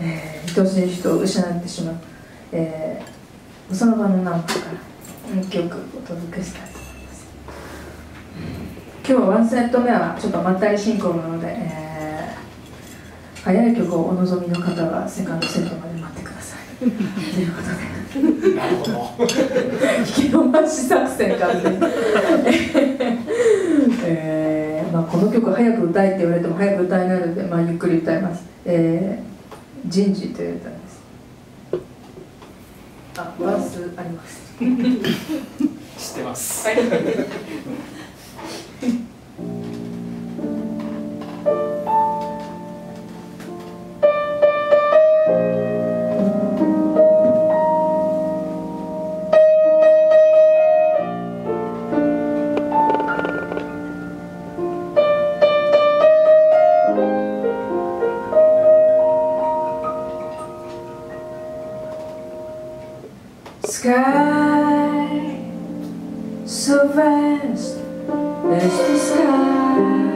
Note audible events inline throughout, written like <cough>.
えー、愛しい人を失ってしまう、えー、その場のナンバーから1曲お届けしたいと思います。今日ワンセット目はちょっとまったり進行なので、えー、早い曲をお望みの方はセカンドセットまで待ってください。ということで。なるほど。<laughs> 引き延ばし作戦からねえーまあ、この曲早く歌えって言われても早く歌えないので、まあ、ゆっくり歌います、えー、人事という歌です。あバースあります。<laughs> 知ってます、は <laughs> い sky. So vast as the sky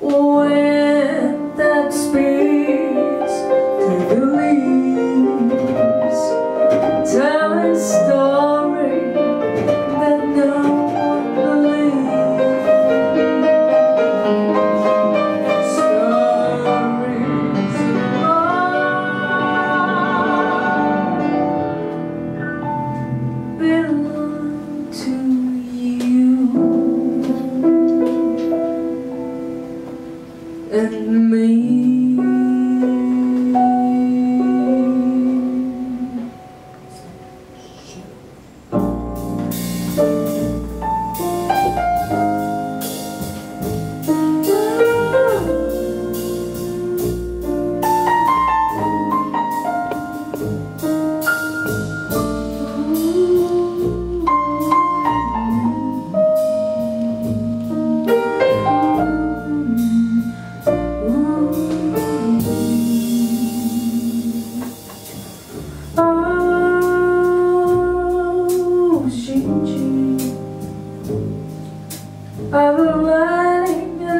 o and me.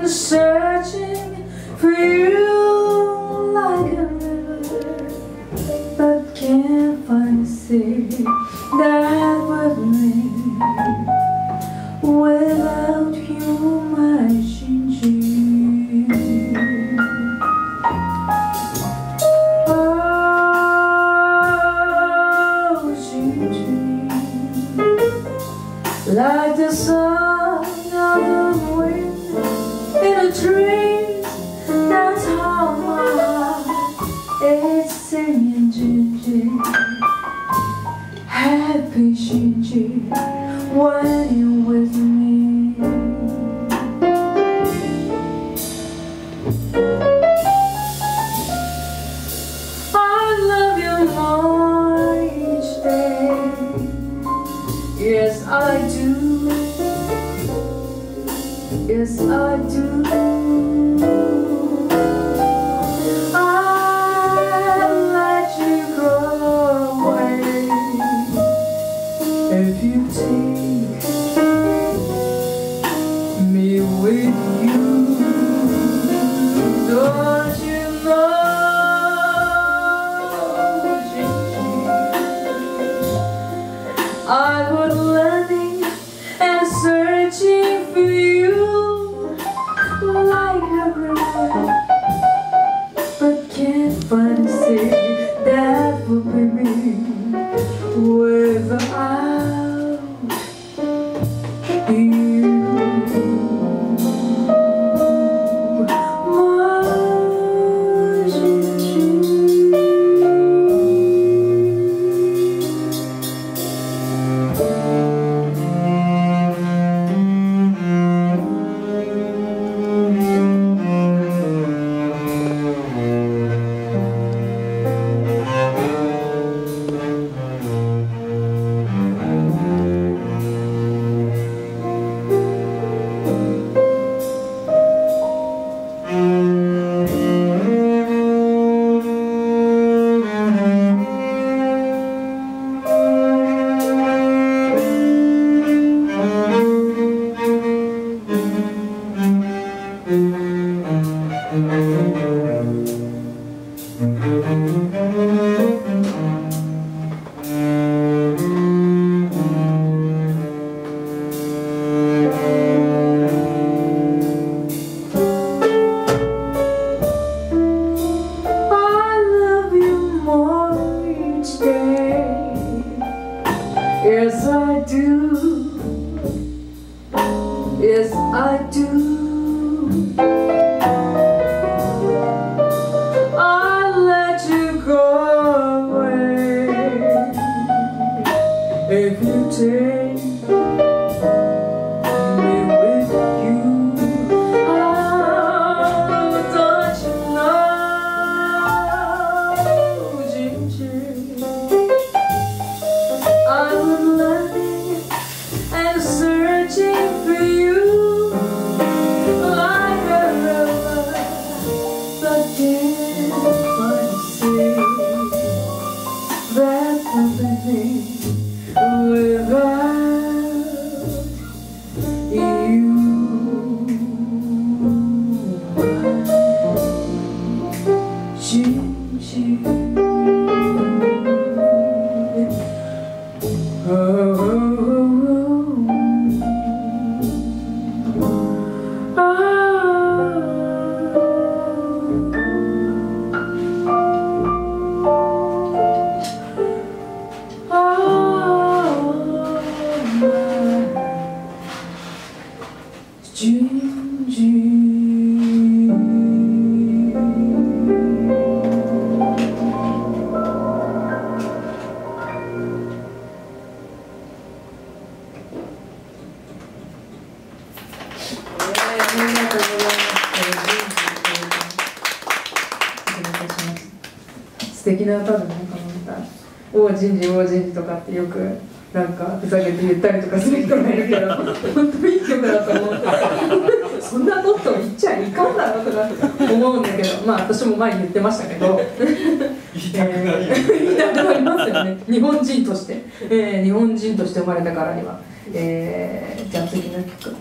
the. The dream that's all my heart is singing ginger. Happy ginger when 人事王人事」とかってよくなんかふざけて言ったりとかする人がいるけど本当にいい曲だと思うそんなこと言っちゃいかんだろとか思うんだけどまあ私も前に言ってましたけど。言いたくなりますよね。日本人として、えー日本人として生まれたからには、えーじゃあ次の曲